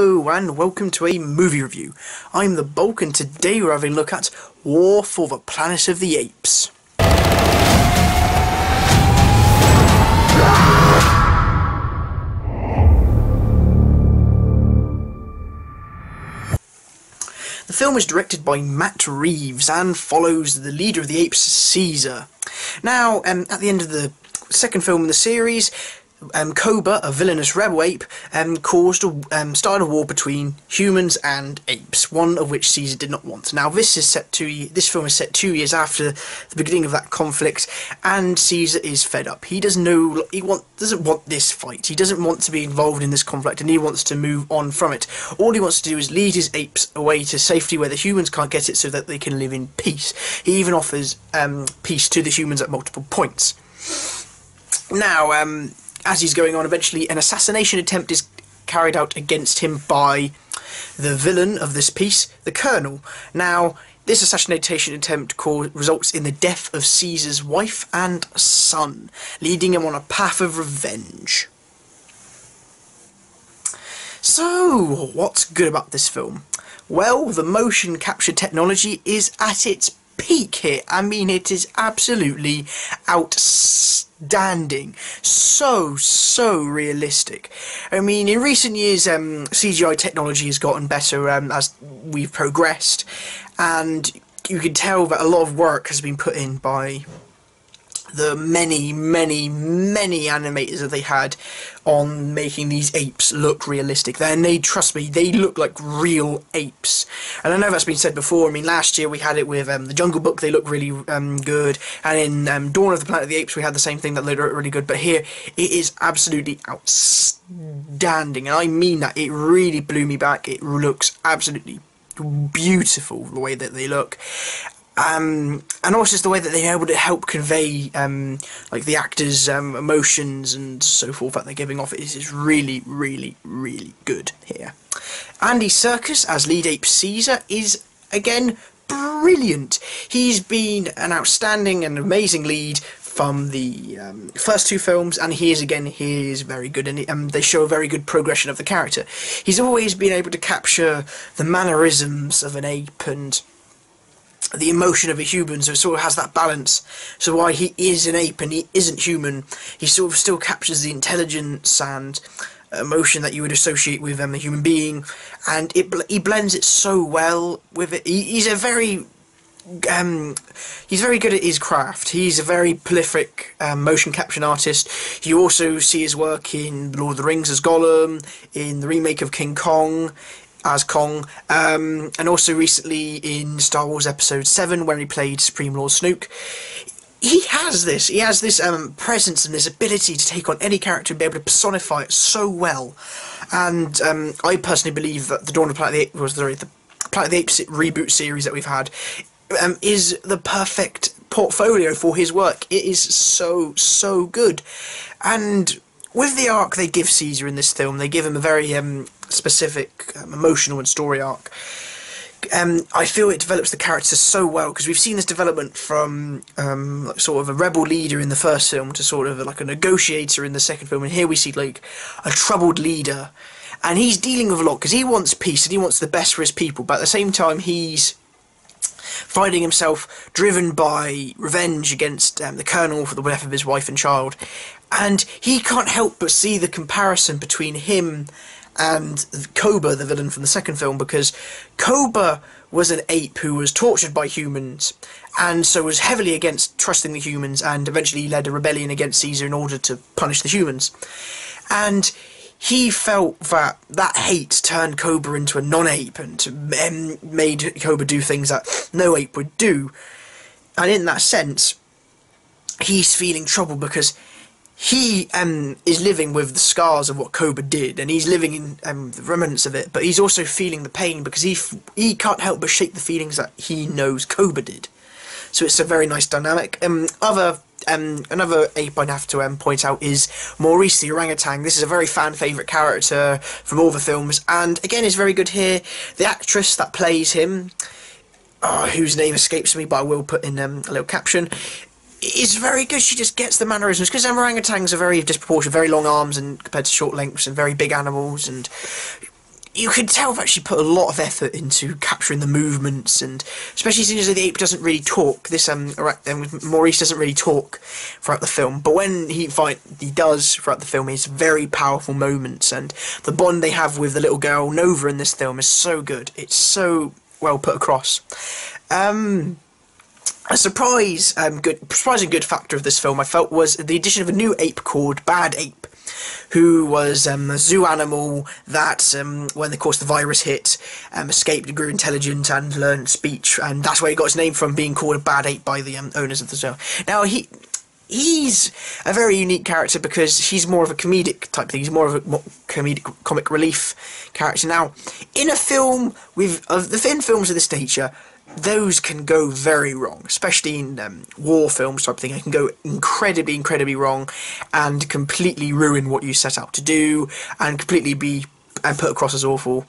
Hello and welcome to a movie review. I'm the Bulk and today we're having a look at War for the Planet of the Apes. The film is directed by Matt Reeves and follows the leader of the apes, Caesar. Now, um, at the end of the second film in the series, um, a villainous rebel ape, um, caused a, um, started a war between humans and apes, one of which Caesar did not want. Now, this is set two. This film is set two years after the beginning of that conflict, and Caesar is fed up. He doesn't know. He want doesn't want this fight. He doesn't want to be involved in this conflict, and he wants to move on from it. All he wants to do is lead his apes away to safety where the humans can't get it, so that they can live in peace. He even offers um, peace to the humans at multiple points. Now, um, as he's going on, eventually an assassination attempt is carried out against him by the villain of this piece, the Colonel. Now, this assassination attempt results in the death of Caesar's wife and son, leading him on a path of revenge. So, what's good about this film? Well, the motion capture technology is at its peak here. I mean, it is absolutely outstanding. So, so realistic. I mean, in recent years, um, CGI technology has gotten better um, as we've progressed, and you can tell that a lot of work has been put in by the many, many, many animators that they had on making these apes look realistic. Then they, trust me, they look like real apes. And I know that's been said before. I mean, last year we had it with um, the Jungle Book. They look really um, good, and in um, Dawn of the Planet of the Apes we had the same thing that looked really good. But here it is absolutely outstanding, and I mean that. It really blew me back. It looks absolutely beautiful the way that they look um, and also just the way that they're able to help convey um, like the actors' um, emotions and so forth that they're giving off is, is really, really, really good here. Andy Serkis as lead ape Caesar is again brilliant. He's been an outstanding and amazing lead from the um, first two films, and he is again he is very good, and um, they show a very good progression of the character. He's always been able to capture the mannerisms of an ape and the emotion of a human, so it sort of has that balance. So why he is an ape and he isn't human, he sort of still captures the intelligence and emotion that you would associate with um, a human being, and it he blends it so well with it. He, he's a very um, he's very good at his craft. He's a very prolific um, motion capture artist. You also see his work in Lord of the Rings as Gollum, in the remake of King Kong, as Kong, um, and also recently in Star Wars Episode 7 where he played Supreme Lord Snoke. He has this, he has this um, presence and this ability to take on any character and be able to personify it so well. And um, I personally believe that the Dawn of Planet of the Apes, was the, the Planet of the Apes reboot series that we've had, um, is the perfect portfolio for his work. It is so, so good. And with the arc they give Caesar in this film, they give him a very um, specific um, emotional and story arc. Um, I feel it develops the character so well because we've seen this development from um, like sort of a rebel leader in the first film to sort of like a negotiator in the second film, and here we see like a troubled leader, and he's dealing with a lot because he wants peace and he wants the best for his people, but at the same time he's finding himself driven by revenge against um, the colonel for the death of his wife and child, and he can't help but see the comparison between him and Koba, the villain from the second film, because Koba was an ape who was tortured by humans, and so was heavily against trusting the humans, and eventually led a rebellion against Caesar in order to punish the humans. And he felt that that hate turned Koba into a non-ape and um, made Koba do things that no ape would do. And in that sense, he's feeling trouble because he um, is living with the scars of what Koba did, and he's living in um, the remnants of it. But he's also feeling the pain because he he can't help but shake the feelings that he knows Koba did. So it's a very nice dynamic. Um, other um, another ape I'd have to um, point out is Maurice the orangutan. This is a very fan favourite character from all the films, and again is very good here. The actress that plays him, oh, whose name escapes me, but I will put in um, a little caption, is very good. She just gets the mannerisms because orangutans are very disproportionate, very long arms and compared to short lengths, and very big animals. And you can tell that she put a lot of effort into capturing the movements, and especially since the ape doesn't really talk. This um, um, Maurice doesn't really talk throughout the film, but when he fight, he does throughout the film. It's very powerful moments, and the bond they have with the little girl Nova in this film is so good. It's so well put across. Um, a surprise, um, good, surprising good factor of this film I felt was the addition of a new ape called Bad Ape who was um, a zoo animal that, um, when of course the virus hit, um, escaped, grew intelligent, and learned speech, and that's where he got his name from, being called a bad ape by the um, owners of the zoo. Now he. He's a very unique character because he's more of a comedic type thing. He's more of a comedic, comic relief character. Now, in a film with of the thin films of this nature, those can go very wrong, especially in um, war films type thing. It can go incredibly, incredibly wrong, and completely ruin what you set out to do, and completely be and put across as awful.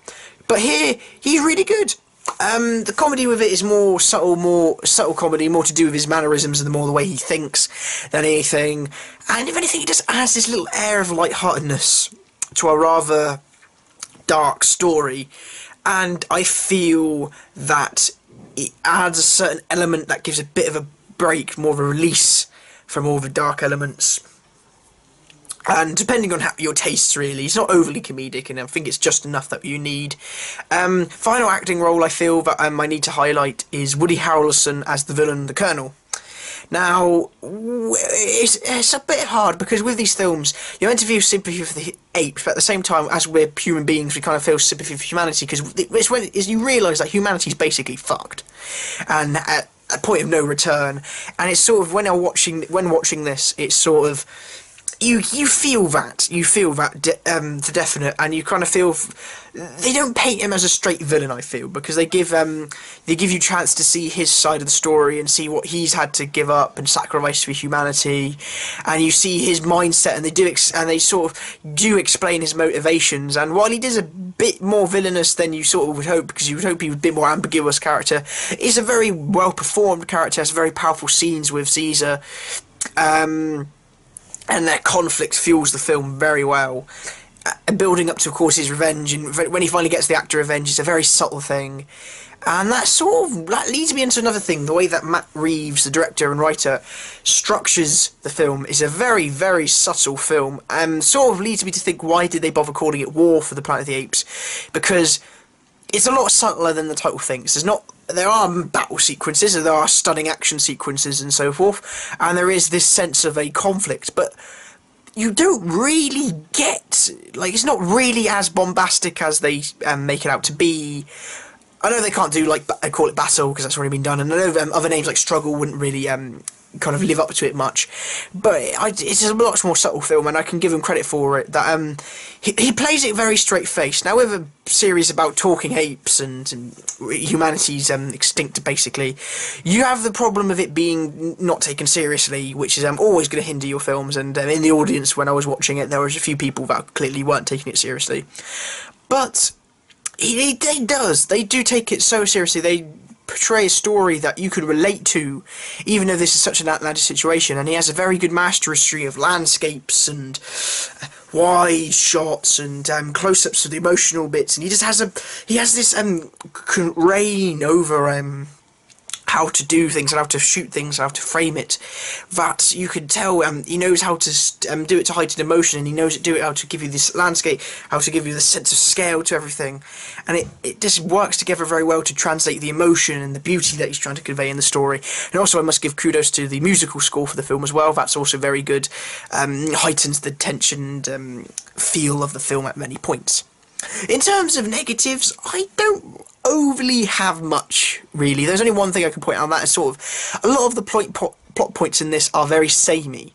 But here, he's really good. Um, the comedy with it is more subtle, more subtle comedy, more to do with his mannerisms and the more the way he thinks than anything. And if anything, it just adds this little air of lightheartedness to a rather dark story. And I feel that it adds a certain element that gives a bit of a break, more of a release from all the dark elements. And depending on how, your tastes, really, it's not overly comedic, and I think it's just enough that you need. Um, final acting role I feel that um, I need to highlight is Woody Harrelson as the villain, the Colonel. Now, it's, it's a bit hard because with these films, you're meant to sympathy for the apes, but at the same time, as we're human beings, we kind of feel sympathy for humanity because it's when it's you realise that humanity's basically fucked, and at a point of no return. And it's sort of when I'm watching when watching this, it's sort of you you feel that you feel that de- um, to definite, and you kind of feel f- they don't paint him as a straight villain. I feel because they give um they give you chance to see his side of the story and see what he's had to give up and sacrifice for humanity, and you see his mindset, and they do ex- and they sort of do explain his motivations. And while he does a bit more villainous than you sort of would hope, because you would hope he was a bit more ambiguous character, he's a very well performed character. Has very powerful scenes with Caesar. Um, and their conflict fuels the film very well. Uh, building up to, of course, his revenge, and when he finally gets the act of revenge, it's a very subtle thing. And that sort of that leads me into another thing. The way that Matt Reeves, the director and writer, structures the film is a very, very subtle film, and sort of leads me to think, why did they bother calling it War for the Planet of the Apes? Because it's a lot subtler than the title thinks. There's not there are battle sequences, there are stunning action sequences and so forth, and there is this sense of a conflict, but you don't really get like it's not really as bombastic as they um, make it out to be. I know they can't do like I call it battle because that's already been done, and I know um, other names like struggle wouldn't really um, kind of live up to it much. But I, it's a much more subtle film, and I can give him credit for it. That um, he, he plays it very straight faced. Now, with a series about talking apes and, and humanity's um, extinct, basically, you have the problem of it being not taken seriously, which is um, always going to hinder your films. And um, in the audience, when I was watching it, there was a few people that clearly weren't taking it seriously. But he, he, does. They do take it so seriously. They portray a story that you could relate to, even though this is such an outlandish situation. And he has a very good mastery of landscapes and uh, wide shots and um, close-ups of the emotional bits. And he just has a he has this um reign over um how to do things and how to shoot things and how to frame it. That you can tell um, he knows how to um, do it to heighten emotion and he knows to do it how to give you this landscape how to give you the sense of scale to everything. And it, it just works together very well to translate the emotion and the beauty that he's trying to convey in the story. And also I must give kudos to the musical score for the film as well. That's also very good um, heightens the tension and um, feel of the film at many points in terms of negatives, I don't overly have much, really. There's only one thing I can point out, that is sort of a lot of the plot, plot points in this are very samey.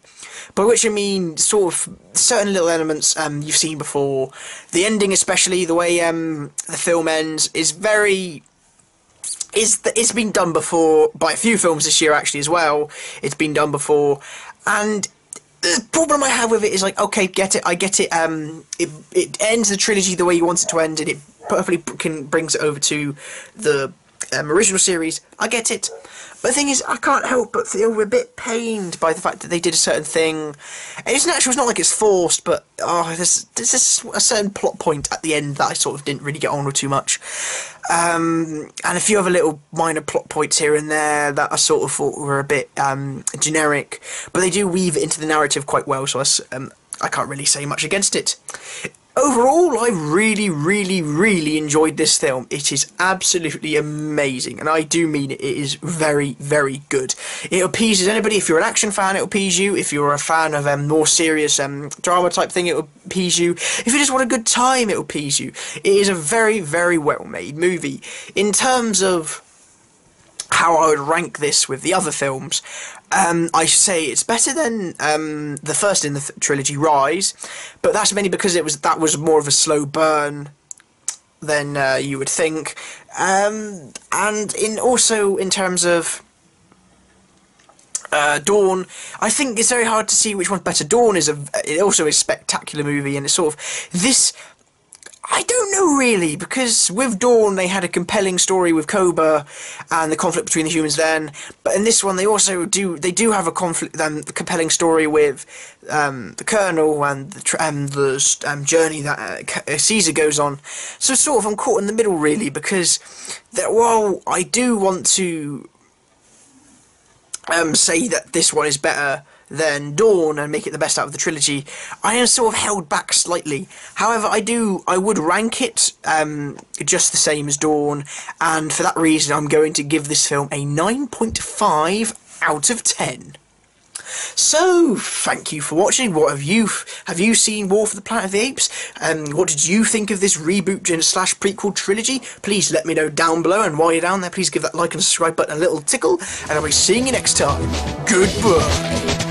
By which I mean, sort of certain little elements um, you've seen before. The ending, especially the way um, the film ends, is very is it's been done before by a few films this year actually as well. It's been done before, and the problem I have with it is like, okay, get it, I get it. Um, it it ends the trilogy the way you want it to end, and it perfectly can brings it over to the um, original series, I get it. But the thing is, I can't help but feel a bit pained by the fact that they did a certain thing. And it's natural, it's not like it's forced, but oh, there's, there's this, a certain plot point at the end that I sort of didn't really get on with too much. Um, and a few other little minor plot points here and there that I sort of thought were a bit um, generic, but they do weave it into the narrative quite well, so I, um, I can't really say much against it. Overall, I really, really, really enjoyed this film. It is absolutely amazing, and I do mean it. It is very, very good. It appeases anybody. If you're an action fan, it will appease you. If you're a fan of um, more serious um, drama type thing, it will appease you. If you just want a good time, it will appease you. It is a very, very well made movie. In terms of how I would rank this with the other films, um, I say it's better than um, the first in the th trilogy, Rise, but that's mainly because it was that was more of a slow burn than uh, you would think, um, and in also in terms of uh, Dawn, I think it's very hard to see which one's better. Dawn is a it also is a spectacular movie, and it's sort of this I don't know really, because with Dawn they had a compelling story with Koba and the conflict between the humans then, but in this one they also do they do have a conflict, um, compelling story with um, the Colonel and the, um, the um, journey that uh, Caesar goes on. So sort of I'm caught in the middle really, because that while I do want to um, say that this one is better than Dawn and make it the best out of the trilogy, I am sort of held back slightly. However, I do, I would rank it um, just the same as Dawn, and for that reason, I'm going to give this film a 9.5 out of 10. So, thank you for watching. What have you have you seen War for the Planet of the Apes? Um, what did you think of this reboot slash prequel trilogy? Please let me know down below. And while you're down there, please give that like and subscribe button a little tickle. And I'll be seeing you next time. Goodbye.